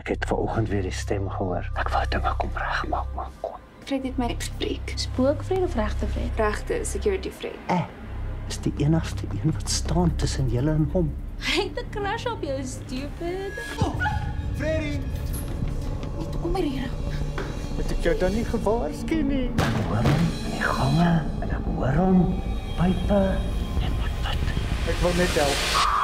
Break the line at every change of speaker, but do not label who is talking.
Ek het vanoggend weer die stem gehoor. Ek wou dinge kom regmaak, maar kon.
Fred het my spreek.
Spookvred of regte Fred?
Regte security Fred.
Ek is die enigste een wat staan tussen julle en hom.
Hy het 'n crush op jou, stupid.
Oh, Freddy.
Kom maar hier.
Het ek jou dan nie gewaarsku nie?
Ek hoor hom in die gange en ek hoor hom pype en wat.
Ek wil net help.